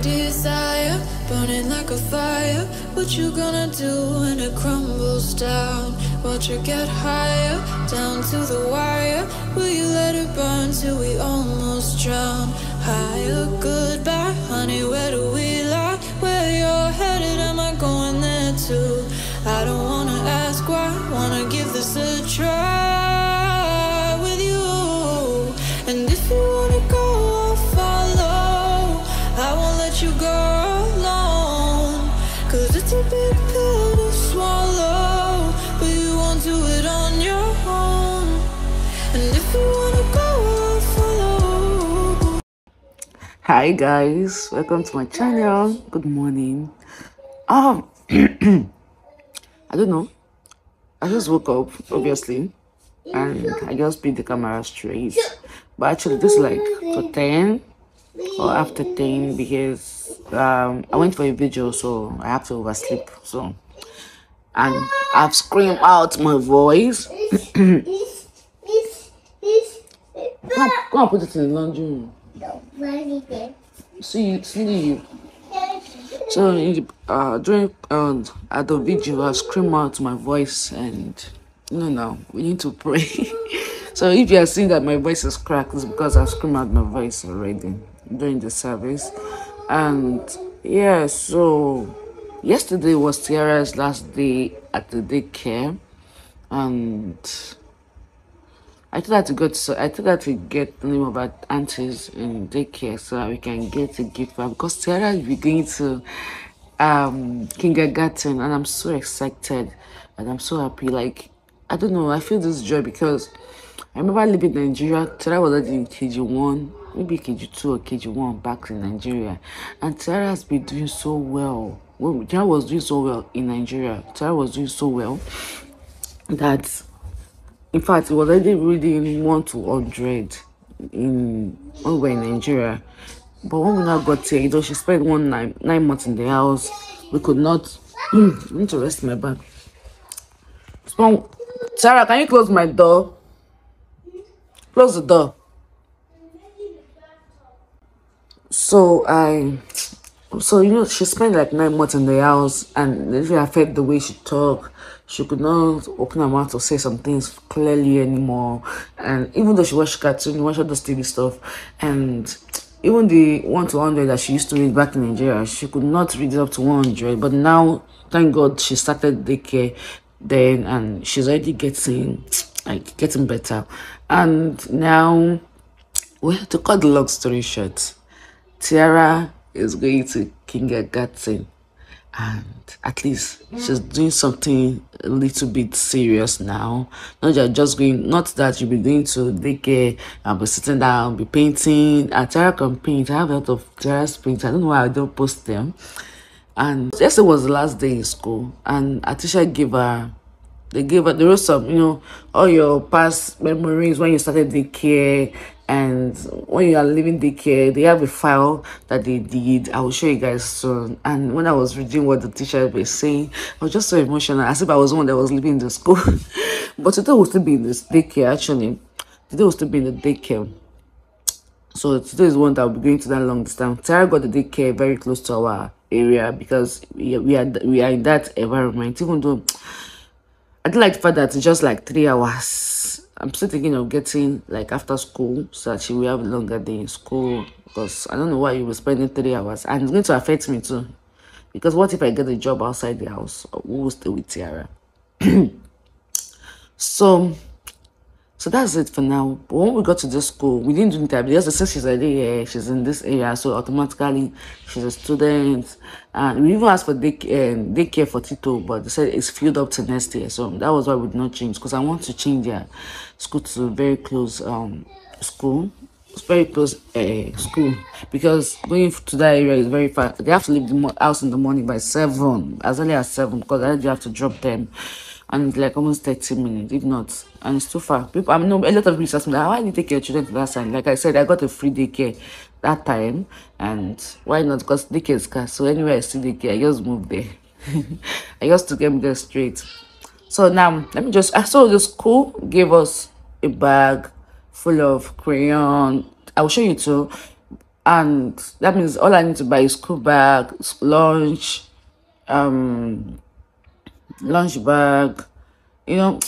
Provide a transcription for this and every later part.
desire, burning like a fire. What you gonna do when it crumbles down? Watch it get higher, down to the wire. Will you let it burn till we almost drown? Higher, goodbye, honey. Where do we lie? Where you're headed, am I going there too? I don't wanna ask why, wanna give this a try Hi guys, welcome to my channel. Good morning. Um, I don't know. I just woke up, obviously, and I just beat the camera straight. But actually, this is like for 10 or after 10 because um, I went for a video, so I have to oversleep. So, and I've screamed out my voice. Come on, come on, put it in the laundry room. See, see. So uh, during um, at the video, I scream out my voice, and know now we need to pray. so if you are seeing that my voice is cracked, it's because I scream out my voice already during the service, and yeah. So yesterday was Tiara's last day at the daycare, and I told her to go to, I told her to get the name of our aunties in daycare so that we can get a gift for her because Tiara will be going to um kindergarten and I'm so excited and I'm so happy. Like I don't know, I feel this joy because I remember living in Nigeria. Tiara was already in KG1, maybe KG2 or KG1 back in Nigeria. And Tara has been doing so well. When Tiara was doing so well in Nigeria, Tara was doing so well that in fact, it was already reading 1 to 100 in, when we were in Nigeria. But when we now got here, though she spent one nine, nine months in the house, we could not. I need to rest my back. Sarah, can you close my door? Close the door. So I, so you know, she spent like nine months in the house, and it really affect the way she talk. She could not open her mouth to say some things clearly anymore. And even though she watched cartoon, watched all those TV stuff, and even the one to hundred that she used to read back in Nigeria, she could not read it up to one hundred. But now, thank God, she started daycare then, and she's already getting like getting better. And now, well, to cut the long story short, Tiara is going to kindergarten and at least she's doing something a little bit serious now. Not just, just going, not that you'll be going to daycare and be sitting down, be painting. And Tara can paint. I have a lot of Tara's paint. I don't know why I don't post them. And yesterday was the last day in school, and Atisha gave her they gave her there was some you know all your past memories when you started daycare and when you are leaving daycare they have a file that they did i will show you guys soon and when i was reading what the teacher was saying i was just so emotional as if i was one that was leaving the school but today will still be in this daycare actually today will still be in the daycare so today is one that will be going to that long distance. Tara got the daycare very close to our area because we are we are in that environment. Even though I do like the fact that it's just like three hours. I'm still thinking of getting like after school so that she will have a longer day in school because I don't know why you were spending three hours and it's going to affect me too. Because what if I get a job outside the house? Who will stay with Tiara? so so that's it for now. But when we got to this school, we didn't do interview. Just since she's already here, she's in this area, so automatically she's a student. And we even asked for day, uh, daycare for Tito, but they said it's filled up to next year. So that was why we did not change because I want to change their school to very close um school. It's very close uh, school because going to that area is very far. They have to leave the house in the morning by seven, as early as seven, because I you have to drop them and like almost 30 minutes, if not, and it's too far. People, I mean, a lot of people ask me, like, why did you take your children to that side? Like I said, I got a free daycare that time, and why not? Because daycare is scarce. So anyway, I see daycare, I just moved there. I just took me there straight. So now, let me just, I saw the school gave us a bag full of crayon. I will show you too. and that means all I need to buy is school bag, lunch, um, lunch bag, you know,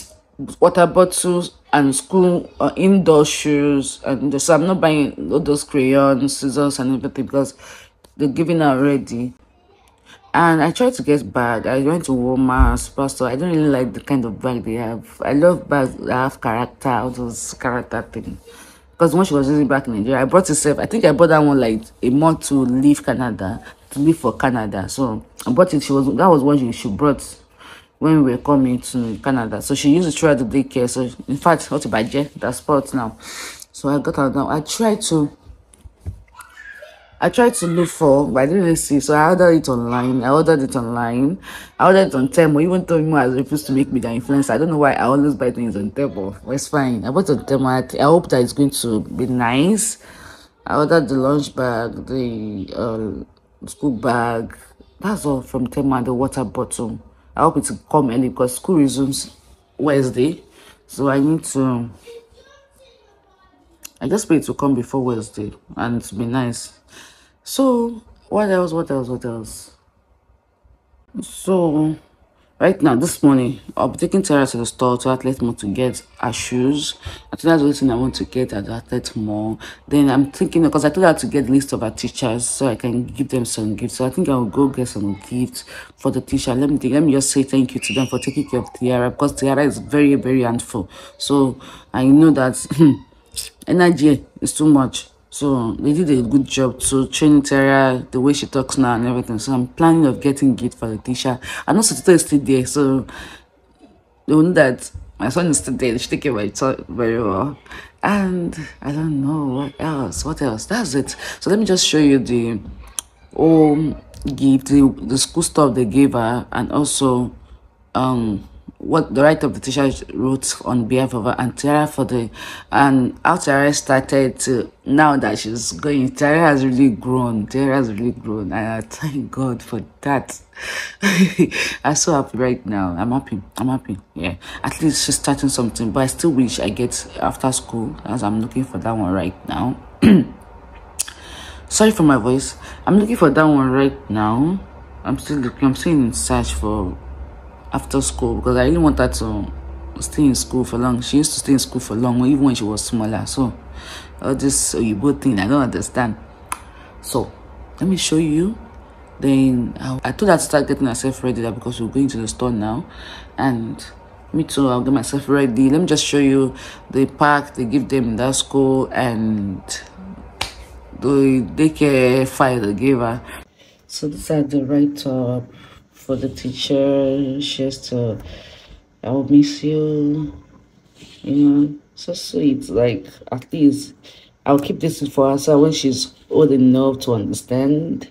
water bottles and school uh, indoor shoes. And so I'm not buying all those crayons, scissors, and everything because they're giving already. And I tried to get bag. I went to Walmart, Superstore. I don't really like the kind of bag they have. I love bags that have character, all those character things. Because when she was using back in Nigeria, I brought it I think I bought that one like a month to leave Canada, to leave for Canada. So I bought it. She was that was what she, she brought when we were coming to Canada. So she used it throughout the daycare. So in fact, what to buy that spot now. So I got her now. I tried to I tried to look for, but I didn't see. So I ordered it online. I ordered it online. I ordered it on Temu. Even though Temu has refused to make me the influencer, I don't know why I always buy things on Temu. But it's fine. I bought on Temu. I, hope that it's going to be nice. I ordered the lunch bag, the uh, school bag. That's all from Temu and the water bottle. I hope it come early because school resumes Wednesday. So I need to. I just pray it to come before Wednesday and to be nice. So, what else? What else? What else? So, right now, this morning, I'll be taking Tara to the store to Outlet Mall to get her shoes. I think that's the only thing I want to get at the Outlet Mall. Then I'm thinking, because I told her to get list of her teachers so I can give them some gifts. So I think I'll go get some gifts for the teacher. Let me let me just say thank you to them for taking care of Tiara because Tiara is very, very handful. So I know that energy is too much. So they did a good job to train Tara the way she talks now and everything. So I'm planning of getting gift for Letitia. I know Sotito is still there, so they know that my son is still there. Should take care of it very well. And I don't know what else. What else? That's it. So let me just show you the home gift, the, the school stuff they gave her, and also um what the right of the teacher wrote on behalf of her and Tiara for the and how Tiara started to now that she's going Tiara has really grown Tiara has really grown and I thank God for that. I'm so happy right now. I'm happy. I'm happy. Yeah. At least she's starting something but I still wish I get after school as I'm looking for that one right now. Sorry for my voice. I'm looking for that one right now. I'm still looking I'm still in search for after school because I didn't want her to stay in school for long. She used to stay in school for long, even when she was smaller. So, all this Oyibo thing, I don't understand. So, let me show you. Then I, I told her to start getting herself ready because we're going to the store now. And me too, I'll get myself ready. Let me just show you the pack they give them in that school and the daycare file they gave her. So these are the right top for the teacher. She has to, I will miss you. You know, so sweet. Like, at least I'll keep this for her so when she's old enough to understand,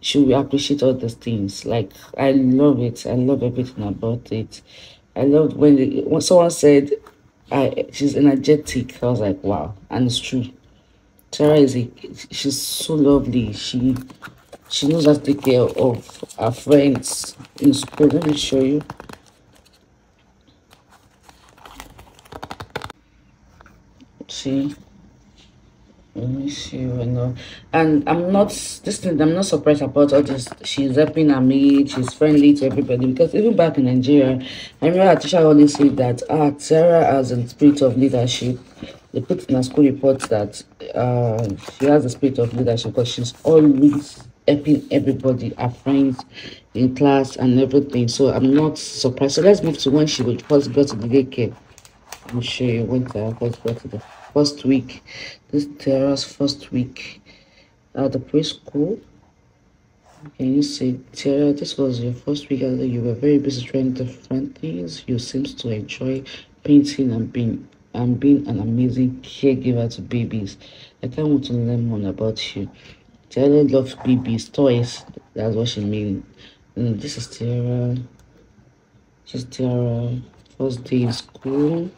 she will appreciate all those things. Like, I love it. I love everything about it. I loved when, when someone said, I, she's energetic. I was like, wow. And it's true. Tara is a, she's so lovely. She she knows how to take care of her friends in school. Let me show you. See, let me see right now. And I'm not this thing. I'm not surprised about all this. She's helping her maid. She's friendly to everybody because even back in Nigeria, I remember a teacher always said that ah, Sarah has a spirit of leadership. They put in her school report that uh, she has a spirit of leadership because she's always helping everybody, our friends in class and everything. So I'm not surprised. So let's move to when she would first go to the daycare. I'm sure you went there first got to the first week. This Tara's first week at the preschool. Can you see, Tara, this was your first week and you were very busy trying different things. You seems to enjoy painting and being and being an amazing caregiver to babies. I can't wait to learn more about you. Taylor loves babies, toys. That's what she means. And this is Tara. She's Tara. First day in school.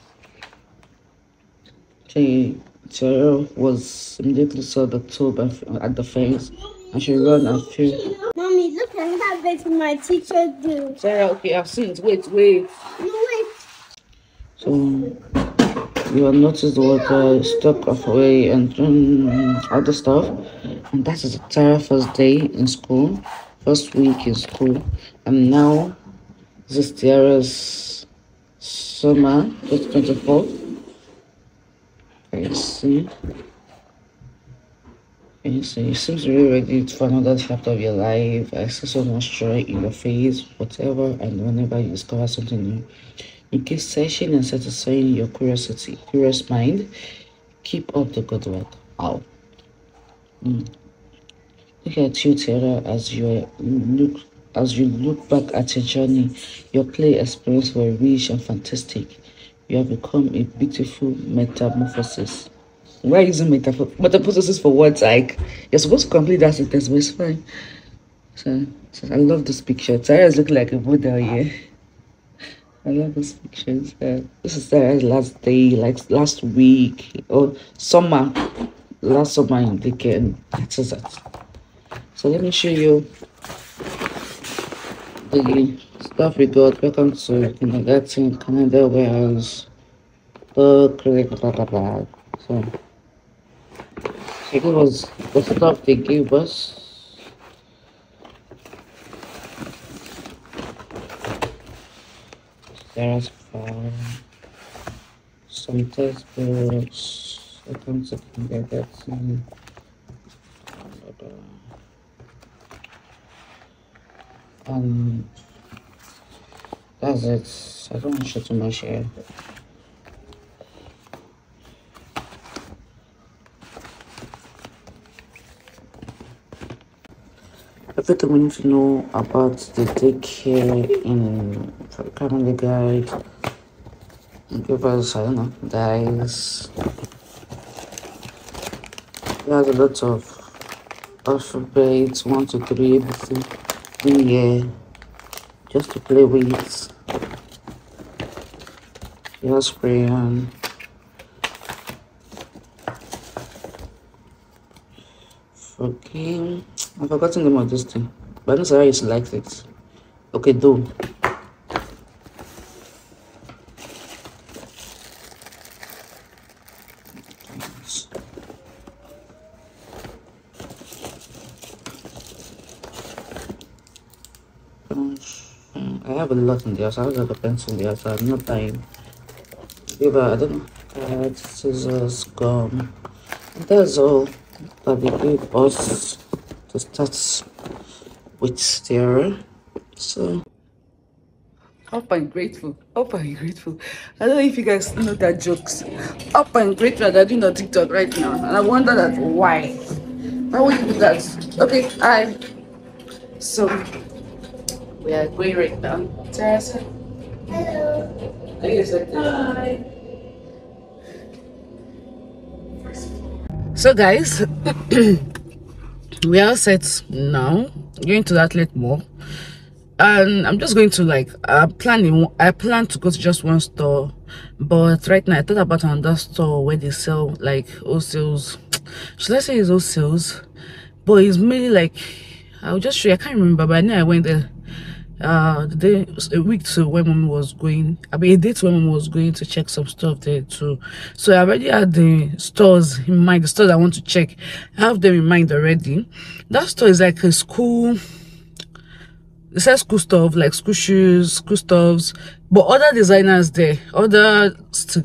She, Tara was immediately saw the tube at the fence and she ran and fell. Mommy, look at how big my teacher do. Sarah, okay, I've seen it. Wait, wait. No, wait. So you will notice the water stuck off away and um, other stuff. And that is Tara's first day in school, first week in school. And now this is summer, 2024. Can you see? Can you see? It seems really ready for another chapter of your life. I see so much joy in your face, whatever, and whenever you discover something new. You keep searching and satisfying your curiosity, curious mind. Keep up the good work. Out. Mm. Look at you, Tara, as you look as you look back at your journey. Your play experience were rich and fantastic. You have become a beautiful metamorphosis. Why using metamorphosis for words like you're supposed to complete that sentence, but it's fine. So, so I love this picture. Tara is looking like a model here. I love these pictures. Uh, this is Sarah's last day, like last week or summer, last summer in weekend. That is it. So let me show you the stuff we got. Welcome to kindergarten, Canada warehouse. The blah blah blah. So it was the stuff they gave us. There's um, some textbooks. I come to kindergarten. Um, that's it. I don't want to show too everything we need to know about the daycare in for family guide give us i don't know there's a lot of alphabets one two three everything in here just to play with here's crayon okay I've forgotten the name of this thing. But Sarah used to like it. Okay, do. I have a lot in there, so I have a pencil there, so I have no time. Give I don't know, cards, scissors, gum. And that's all that they gave us to start with their so. Up and grateful up and grateful. I don't know if you guys know that jokes. Up and grateful they're doing on tiktok right now and i wonder that why. Why would you do that? Okay hi. So we are going right now. Teresa. hello. Are you excited hi. So guys we are set now. Going to that lake more and i'm just going to like i'm planning i plan to go to just one store. But right now i thought about another store where they sell like wholesales should i say it's wholesales but it's mainly like i'll just show you. I can't remember but i know i went there uh the day a week to when mom was going i mean a day to when mom was going to check some stuff there too. So i already had the stores in mind the stores i want to check. I have them in mind already. That store is like a school it says stuff like school shoes stuffs but other designers there other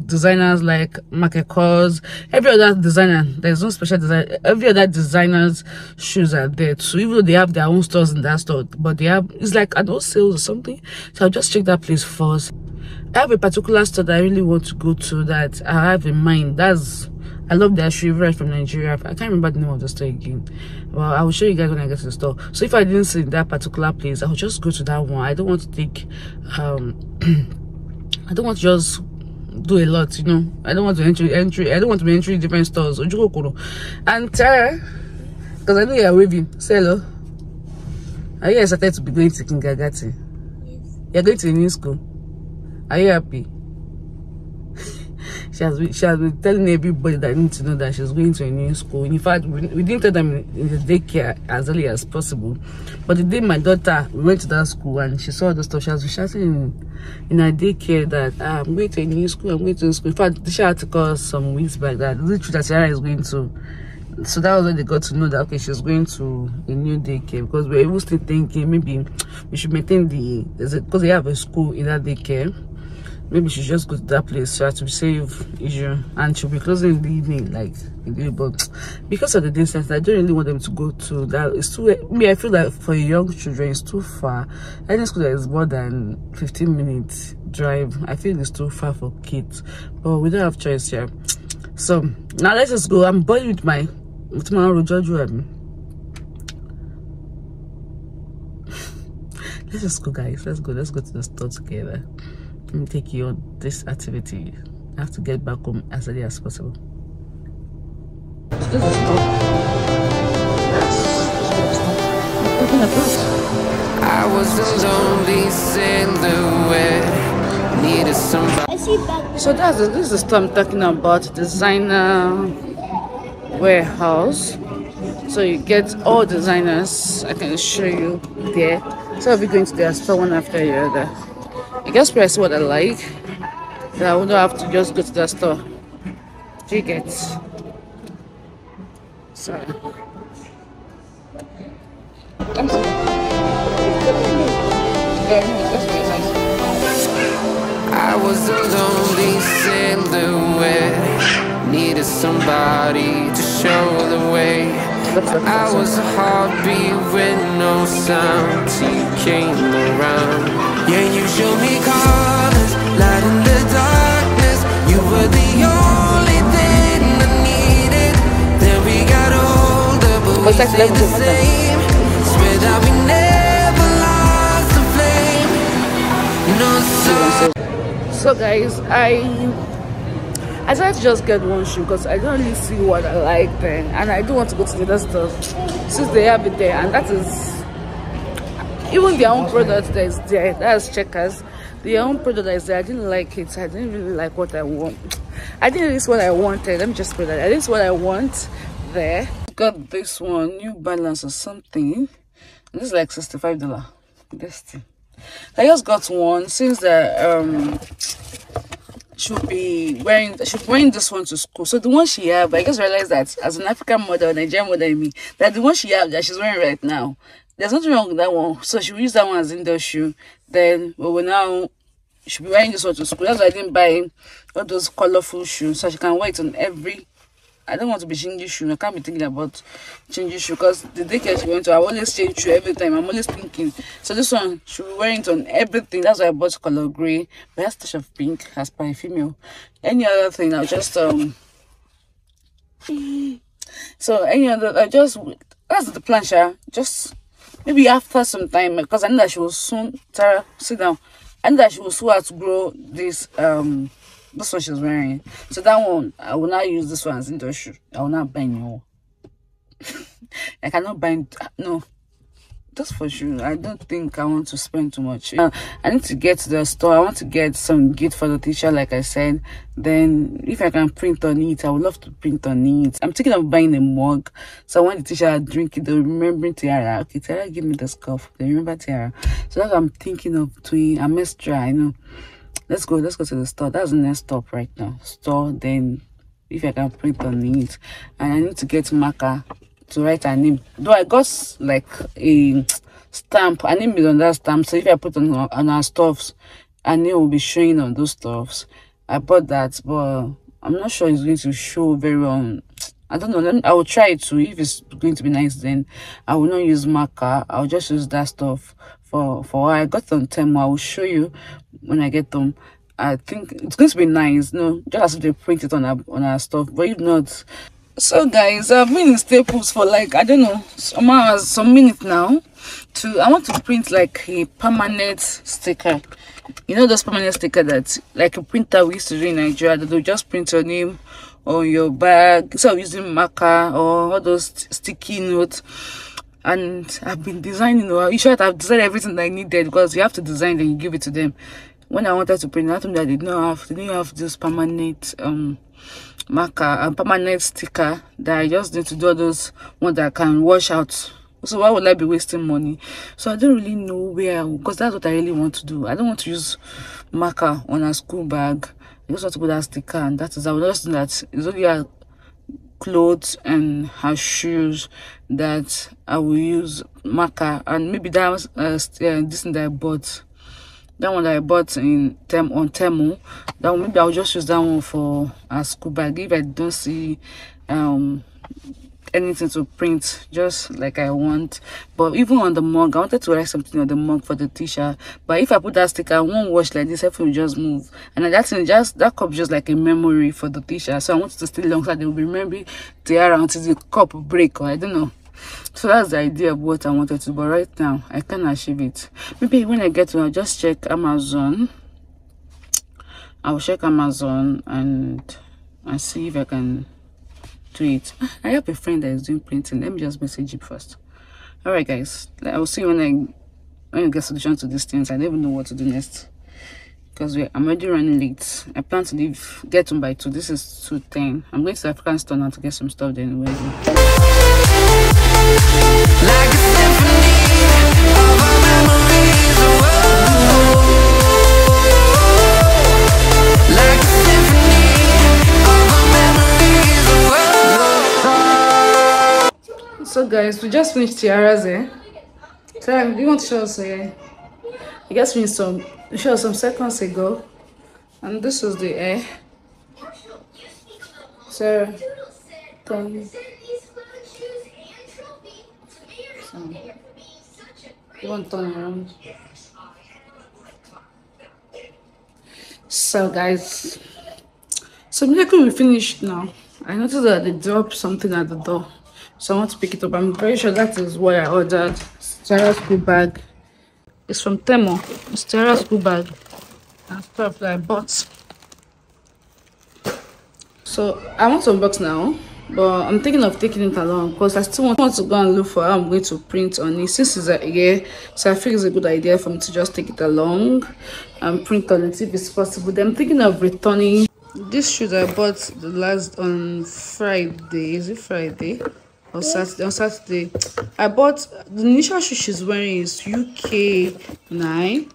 designers like market cause every other designer there's no special design every other designers shoes are there too. Even though they have their own stores in that store but they have it's like an old sales or something. So i'll just check that place first. I have a particular store that i really want to go to that i have in mind. That's I love that right from Nigeria. I can't remember the name of the store again. Well, I will show you guys when I get to the store. So if I didn't see that particular place, I'll just go to that one. I don't want to take um I don't want to just do a lot, you know. I don't want to enter entry I don't want to be entering different stores. And Tara, because I know you're waving. Say hello. Are you excited to be going to Kindergarten? Yes. You're going to a new school. Are you happy? She has been, she has been telling everybody that needs to know that she's going to a new school. In fact, we, we didn't tell them in, the daycare as early as possible. But the day my daughter went to that school and she saw the stuff, she was shouting in, in her daycare that ah, I'm going to a new school, I'm going to a school. In fact, the had to call some weeks back that literally that Sarah is going to so that was when they got to know that okay she's going to a new daycare because we were still thinking maybe we should maintain the because they have a school in that daycare maybe she just go to that place so to save issue and she'll be closing in the evening like but because of the distance i don't really want them to go to that. It's too me i feel like for young children it's too far. Any school that is more than 15 minutes drive i feel it's too far for kids. But we don't have choice here. So now let's just go. I'm bored with my with my rojoju let's just go guys. Let's go. Let's go to the store together let me take you on this activity i have to get back home as early as possible I was a lonely silhouette, needed somebody. So that's this is the store I'm talking about, designer warehouse. So you get all designers. I can show you there. So I'll be going to their store one after the other. I guess press what I like. That I would not have to just go to the store. Do you get? Sorry. I'm sorry. I was a lonely silhouette, needed somebody to show the way. I was a heartbeat with no sound till you came around. Yeah, you showed me colors, light in the darkness. You were the only thing I needed. Then we got older, but we stayed the same. Swear that we never lost the flame. No, so, so guys, I I decided to just get one shoe because I don't really see what I like then. And I do want to go to the other stuff since they have it there. And that is even their own product that is there that's checkers. Their own product that is there I didn't like it. I didn't really like what I want. I didn't this what I wanted. Let me just put that I this what I want there. Got this one new balance or something. This is like 65 dollar. This thing. I just got one since the um should be wearing should be wearing this one to school. So the one she have, I just realized that as an African mother, Nigerian mother, I mean, that the one she have that she's wearing right now, there's nothing wrong with that one. So she will use that one as indoor shoe. Then we will now should be wearing this one to school. That's why I didn't buy all those colorful shoes, so she can wear it on every I don't want to be changing shoe. I can't be thinking about changing shoe because the daycare she went to, I always change shoe every time. I'm always thinking. So this one, she will wear it on everything. That's why I bought color grey. But has touch of pink as a female. Any other thing, I'll just um. So any other, I just that's the plan, Sha. Just maybe after some time because I know that she will soon. Tara, sit down. I know that she will soon grow this um this one she's wearing. So that one, I will not use this one as indoor shoe. I will not buy new. I cannot buy, no. Just for sure. I don't think I want to spend too much. Uh, I need to get to the store. I want to get some gift for the teacher, like I said. Then, if I can print on it, I would love to print on it. I'm thinking of buying a mug. So when the teacher drink it, they'll remember Tiara. Okay, Tiara, give me the scarf. They remember Tiara. So that's what I'm thinking of doing. I must try, I know let's go let's go to the store. That's the next stop right now. Store then if i can print on it. And i need to get marker to write her name. Though i got like a stamp i name is on that stamp. So if i put on on our stuffs her name will be showing on those stuffs. I bought that but i'm not sure it's going to show very well. I don't know. Me, I will try it too. If it's going to be nice, then I will not use marker. I'll just use that stuff for for I got on Temu. I will show you when I get them. I think it's going to be nice. No, just as if they print it on our on our stuff. But if not, so guys, I've been in Staples for like I don't know some hours, some minutes now. To I want to print like a permanent sticker. You know those permanent sticker that like a printer we used to do in Nigeria that they'll just print your name on your bag. So using marker or all those sticky notes and I've been designing or you sure I've designed everything I needed because you have to design then you give it to them when I wanted to print, I that did not have they didn't have this permanent um marker and permanent sticker that I just need to do those ones that I can wash out. So why would I be wasting money? So I don't really know where because that's what I really want to do. I don't want to use marker on a school bag. I just want to put that sticker and that is I would just do that. It's only clothes and her shoes that I will use marker. And maybe that was uh, uh, this thing that I bought. That one that I bought in Tem on Temu. That one maybe I'll just use that one for a school bag. If I don't see um anything to print just like I want. But even on the mug, I wanted to write something on the mug for the t-shirt. But if I put that sticker, I won't wash like this, everything will just move. And that's in just that cup just like a memory for the t-shirt. So I want to stay long so they will remember Tiara until the cup break or I don't know. So that's the idea of what I wanted to, but right now I can't achieve it. Maybe when I get to I'll just check Amazon. I'll check Amazon and and see if I can it. I have a friend that is doing printing. Let me just message him first. All right guys. I will see when i when I get solution to these things. I don't even know what to do next. Because i'm already running late. I plan to leave get home by two. This is 210 i'm going to african store now to get some stuff then anyway so guys we just finished tiaras eh? Sarah, do you want to show us eh? You guys finished some show us some seconds ago. And this is the air Sarah turn so, you want to turn around? So guys so immediately we finished now. I noticed that they dropped something at the door so I want to pick it up. I'm very sure that is what I ordered. Stara school bag. It's from Temu. Stara school bag and stuff that I bought. So I want to unbox now, but I'm thinking of taking it along because I still want to go and look for how I'm going to print on it since it's a year. So I think it's a good idea for me to just take it along and print on it if it's possible. Then I'm thinking of returning this shoes I bought the last on Friday. Is it Friday? On Saturday. On Saturday, I bought the initial shoe she's wearing is UK nine.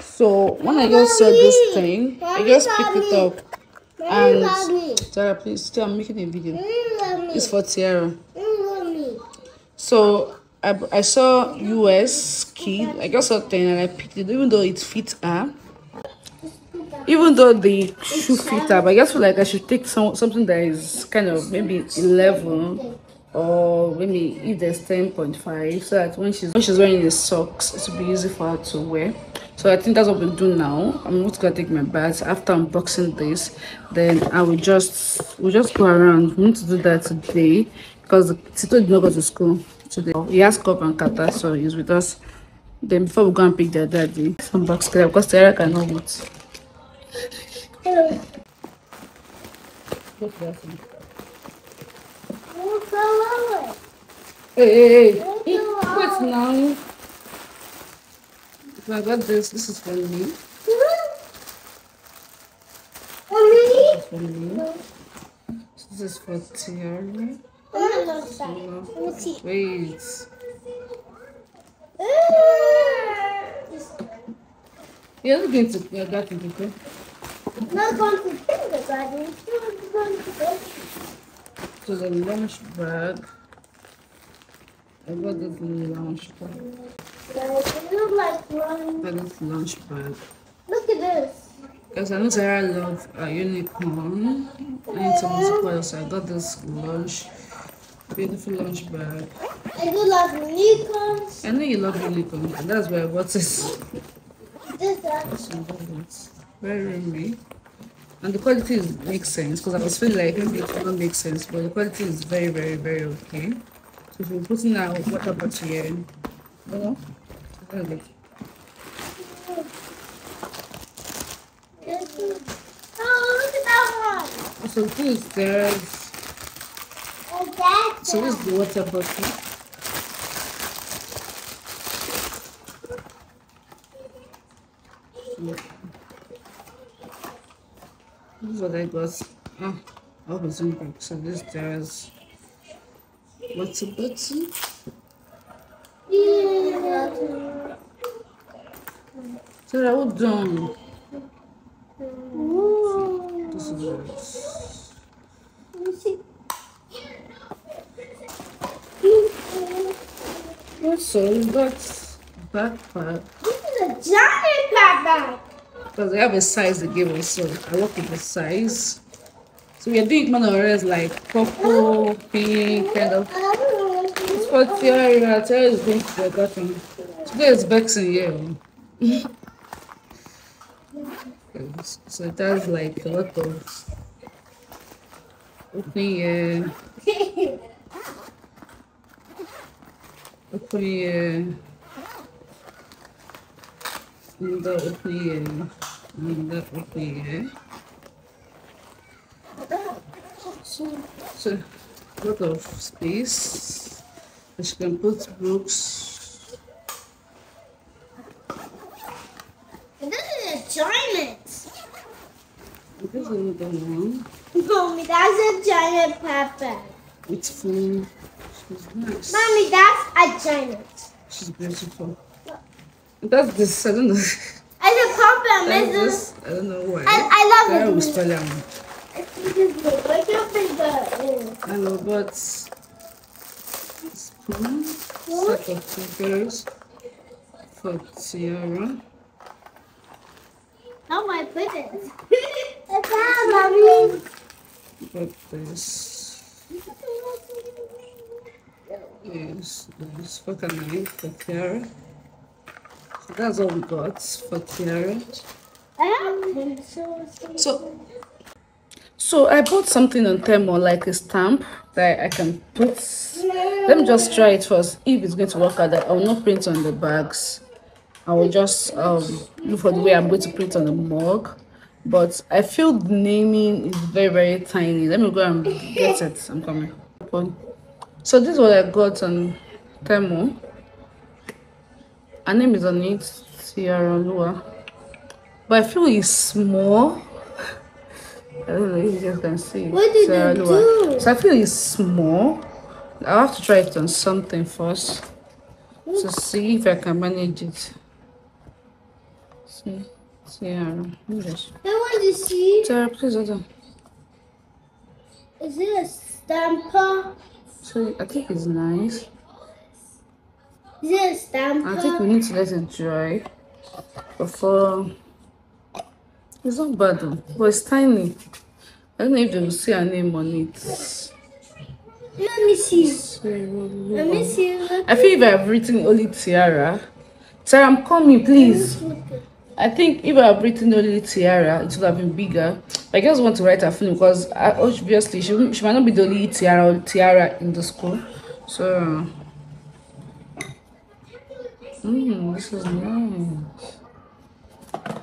So when I just saw this thing, I just picked it up. And Tara, please, still I'm making a video. It's for Tiara. So I, I saw US kid. I just saw thing and I picked it, even though it fits her. Even though the shoe fit but I feel like I should take some something that is kind of maybe 11 or maybe if there's 10.5 so that when she's when she's wearing the socks it will be easy for her to wear. So i think that's what we'll do now. I'm not gonna take my bath after unboxing this then i will just we'll just go around. We need to do that today because tito did not go to school today. He has cup and kata so he's with us. Then before we go and pick their daddy some box clear because Sarah cannot wait Hey, hey, hey. Wait now. If I got this. This is for me. Hmm? For me. This is for Tiara. Wait. You're not going to get that in the Not going to. Going to to the lunch bag. I got this lunch bag. It looks like one. I got this lunch bag. Look at this. Because I know Sarah love a unicorn. I need some musical, so I got this lunch, beautiful lunch bag. I do love unicorns. I know you love unicorns, and that's why I bought it. This. So that's very roomy. And the quality is, makes sense because I was feeling like maybe it not make sense, but the quality is very, very, very okay. So if you're putting out water bottle here, you know, that's good. This one. Oh, look at that one. So this is there's so this is the water bottle. What I got. Ah, I it's in So this there's what's a button? Yeah. So they're all done. This is see. Also, got backpack. This is a giant backpack. Because they have a size they give us, so I work with the size. So we are doing ours like purple, pink, kind of. It's for Tiara. Tiara is going to garden. Today is vexing here. Oh. so it has like a lot of opening here, opening here, another opening here, another opening here. So, so a lot of space. She can put books. This is a giant. There's another one Mommy, that's a giant backpack. with phone. She's nice. Mommy, that's a giant. She's beautiful. That's the I don't know. As a papa, That's Mrs. this. I don't know why. I, I love it. spell it. I think it's good. Wake up in the. I know, but spoon, set of fingers for tiara. I put it? It's not, mommy. Got this. Yes, this fucking knife for tiara. That's all we got for pencils. So, so I bought something on Temu, like a stamp that I can put. Let me just try it first. If it's going to work out, that I will not print on the bags. I will just um, look for the way I'm going to print on the mug. But I feel the naming is very, very tiny. Let me go and get it. I'm coming. So this is what I got on Temu. Her name is on it, Sierra Lua. But I feel it's small. I don't know if you guys can see. What did Sierra Lua. do? So I feel it's small. I'll have to try it on something first to see if I can manage it. See, Sierra. Yes. I want to see. Sarah, please hold on. Is it a stamper? So I think it's nice. Is it a stamper? I think we need to let it dry before. It's not bad though, but it's tiny. I don't know if they will see her name on it. Let me see. Sierra Let me see. I feel if I've written only Tiara. Sarah, I'm coming, please. I think if I have written only Tiara, it would have been bigger. I just want to write her name because I, obviously she, she might not be the only Tiara Tiara in the school. So, mm, this is nice.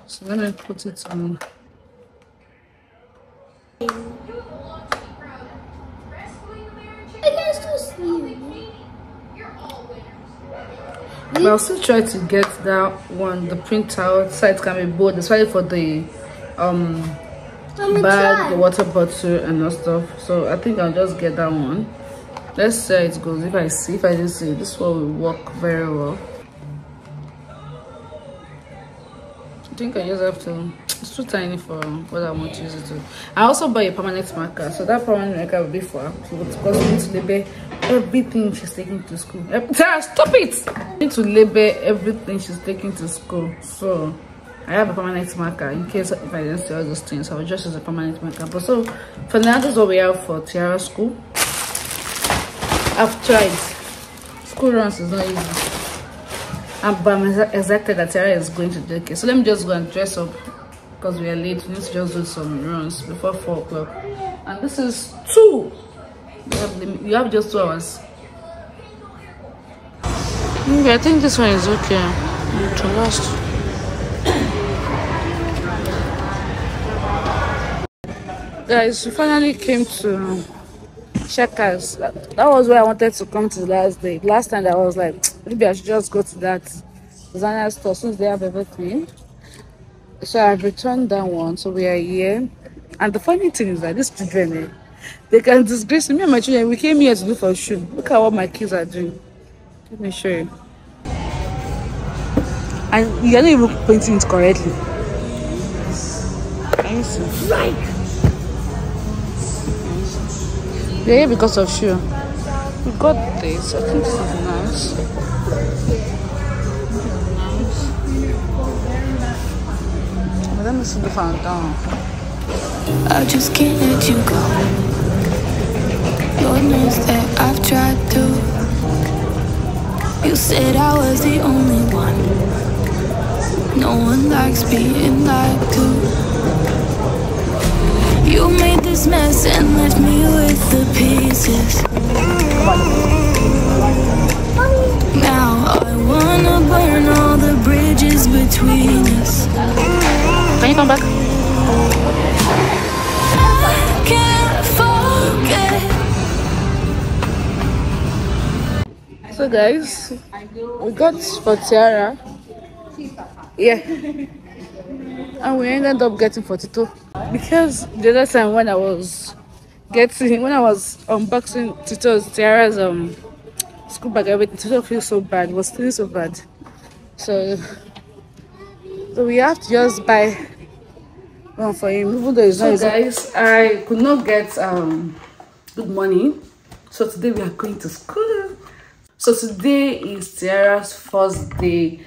So then I put it on. I can still see. But I'll still try to get that one, the printout, so can be bold, especially for the um bag, the water bottle, and all stuff. So I think I'll just get that one. Let's see how it goes. If I see, if I didn't see, this one will work very well. I think I just have to. It's too tiny for what I want to use it to. I also buy a permanent marker, so that permanent marker will be for because we need to label everything she's taking to school. Sarah, stop it! I need to label everything she's taking to school. So I have a permanent marker in case if I didn't see all those things. I will just use a permanent marker. But so for now, this is what we have for Tiara School. I've tried. School runs is not easy. Um, but I'm excited that Tiara is going to daycare. So let me just go and dress up because we are late. We need to just do some runs before 4 o'clock. And this is two. You have, you have just two hours. Maybe I think this one is okay. Mm, To last. Guys, we finally came to Checkers. That, that was where I wanted to come to last day. Last time I was like, maybe I should just go to that designer store since they have everything. So I've returned that one. So we are here. And the funny thing is that these children, eh, they can disgrace me and my children. We came here to do for shoe. Look at what my kids are doing. Let me show you. And you're not even painting it correctly. Can you see? Right. We're here because of shoe. We got this. I think this is nice. I just can't let you go. Lord knows that I've tried to. You said I was the only one. No one likes being lied to. You made this mess and left me with the pieces. Burn all the bridges between us. Can you come back? I can't forget. So guys, we got for Tiara. Yeah. And we ended up getting 42. Because the other time when I was getting when I was unboxing Tito's Tiara's um school bag everything, Tito feels so bad, was feeling so bad. So so we have to just buy one for him, even though it's not so guys, I could not get um good money. So today we are going to school. So today is Tiara's first day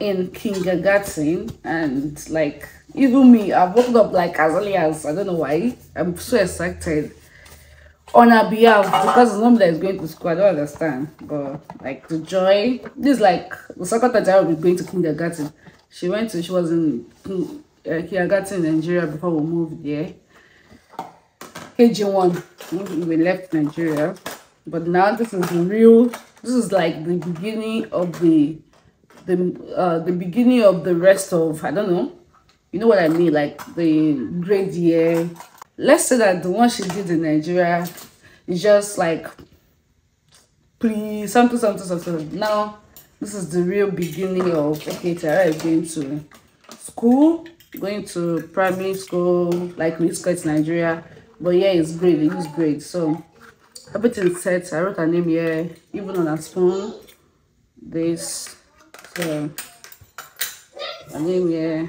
in kindergarten and like even me i've woken up like as early as i don't know why i'm so excited on her behalf because the mom that is going to school i don't understand but like the joy this is like the second time i will be going to kindergarten. She went to she was in uh, kindergarten in nigeria before we moved there kg1 we left nigeria. But now this is real this is like the beginning of the the uh the beginning of the rest of i don't know you know what i mean? Like the grade year let's say that the one she did in nigeria is just like please something something something. Now this is the real beginning of okay tiara is going to school going to primary school like we school nigeria. But yeah it's great it is great so everything's set. I wrote her name here even on her spoon this so I mean yeah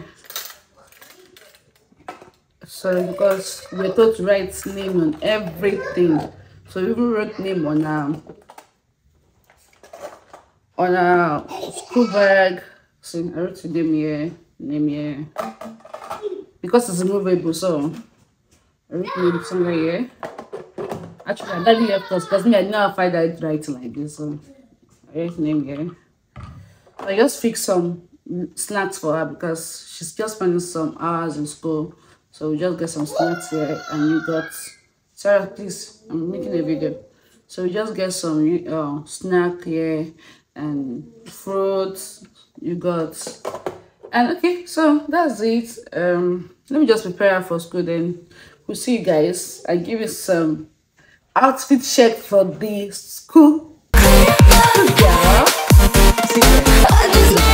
so because we're taught to write name on everything. So we even wrote name on um on a school bag. So I wrote name here name here. Because it's movable so I wrote name somewhere here. Actually I daddy left us because me I didn't know find out writing like this so I wrote name here. I just fixed some snacks for her because she's just spending some hours in school. So we just get some snacks here and you got Sarah, please, I'm making a video. So we just get some uh, snack here and fruits you got. And okay, so that's it. Um, let me just prepare for school then. We'll see you guys. I give you some outfit check for the school. Yeah. Yeah.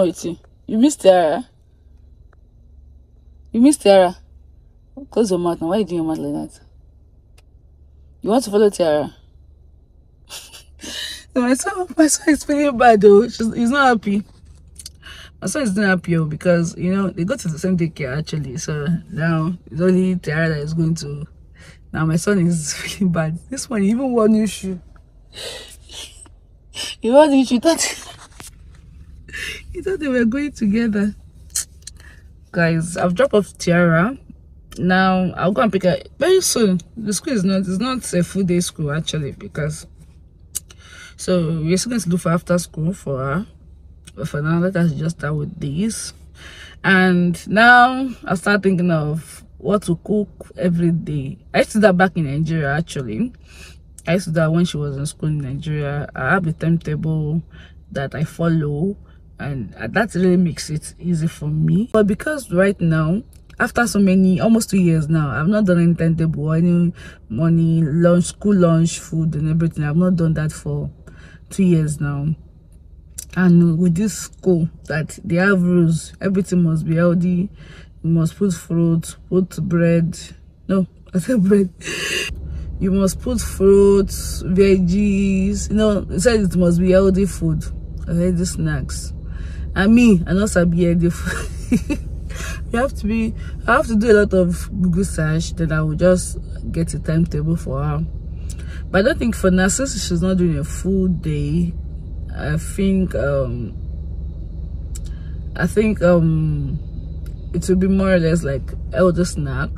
Wrong with you? You missed Tiara. You missed Tiara. Close your mouth now. Why are you doing your mouth like that? You want to follow Tiara? my son, my son is feeling bad though. She's, he's not happy. my son is not happy oh, because you know they go to the same daycare actually. So now it's only Tiara that is going to. Now my son is feeling bad. This one even one new shoe. You know the shoe thought he thought they were going together. Guys, I've dropped off Tiara. Now I'll go and pick her. Very soon. The school is not it's not a full day school actually because so we're still going to do for after school for her. But for now let us just start with this. And now i start thinking of what to cook every day. I used to do that back in nigeria actually. I used to do that when she was in school in nigeria. I have a timetable that i follow and uh, that really makes it easy for me. But because right now after so many almost two years now i've not done any timetable any money lunch school lunch food and everything. I've not done that for two years now. And with this school that they have rules everything must be healthy. You must put fruit put bread. No i said bread. You must put fruits veggies. You know it said it must be healthy food. Healthy snacks and me i know sabi you have to be i have to do a lot of google search then i will just get a timetable for her. But i don't think for now since she's not doing a full day. I think um i think um it will be more or less like elder snack.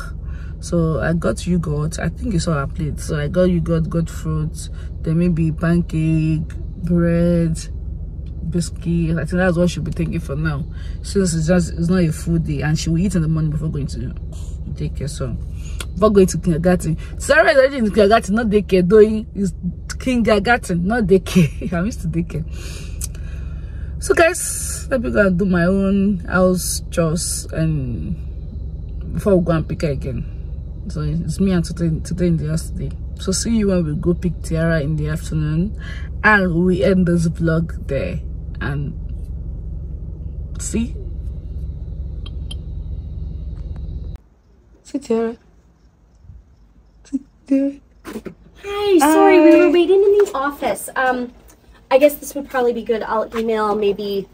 So i got yogurt. I think it's all our plate. So i got yogurt got good fruits then maybe pancake bread biscuit i think that's what she'll be thinking for now. Since it's just it's not a food day and she will eat in the morning before going to take care so. Before going to kindergarten. Sarah is already in kindergarten not daycare doing is kindergarten not daycare. I'm used to daycare. So guys let me go and do my own house chores and before we go and pick her again. So it's me and today today in the house so see you when we go pick tiara in the afternoon and we end this vlog there and see see tiara see tiara Hi, sorry, we were waiting in the office. Um, I guess this would probably be good. I'll email maybe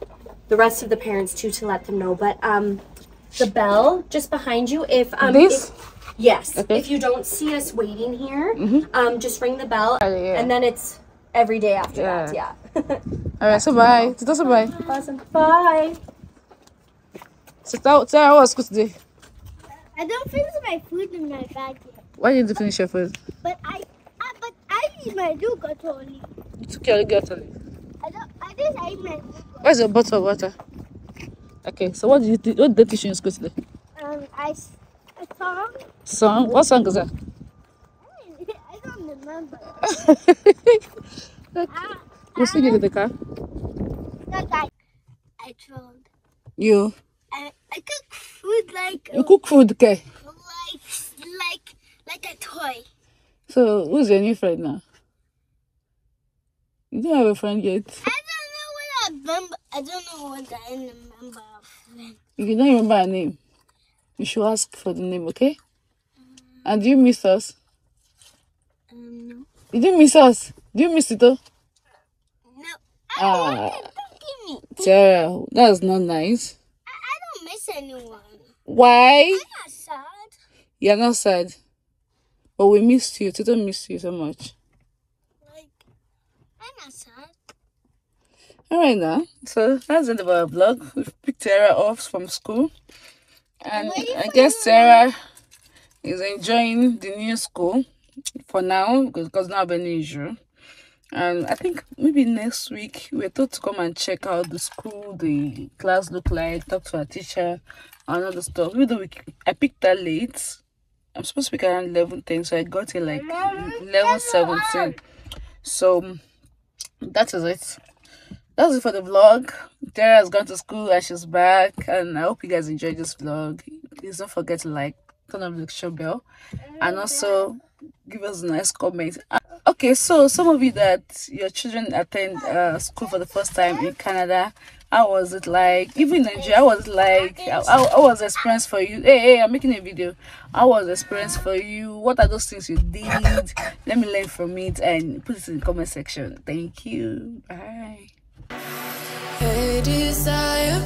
the rest of the parents too to let them know. But um, the bell just behind you. If um, This? if- yes, Okay. if you don't see us waiting here, um, just ring the bell, yeah. and then it's every day after that. Yeah. Yeah. all right so bye Tito, so bye awesome. Bye. so tell tiara what's good today I don't finish my food in my bag yet, why did you finish your food but I, I but I eat my yogurt only. you took your yogurt only I don't. I just ate my. where's your bottle of water okay so what did you th- what did they teach you in school today Um, I, s- I saw. song what song is that I don't remember. we'll see you in the car That I, I told. you I, I cook food like you cook food okay like like like a toy. so who's your new friend now you don't have a friend yet I don't know what I remember. I don't know what I remember. of them. you don't remember her name you should ask for the name okay and do you miss us Um, no. you do miss us do you miss it though. Ah Don't give me. Sarah, that's not nice I, I don't miss anyone. why I'm not sad. you're not sad but we missed you tito missed you so much Like, I'm not sad. All right now, so that's the end of our vlog. We've picked Sarah off from school, and I guess Sarah is enjoying the new school for now because because not have any issue. And I think maybe next week we're told to come and check out the school, the class look like, talk to our teacher, and other stuff. Even though we, I picked that late, I'm supposed to pick around eleven ten, so I got here like eleven seventeen. So that is it that's it for the vlog. Tiara has gone to school and she's back. And I hope you guys enjoyed this vlog. Please don't forget to like, turn on the show bell, and also give us a nice comment. Uh, Okay, so some of you that your children attend uh, school for the first time in Canada, how was it like? Even Nigeria, was like? How was experience for you? Hey, hey, I'm making a video. How was experience for you? What are those things you did? Let me learn from it and put it in the comment section. Thank you. Bye. Hey, desire,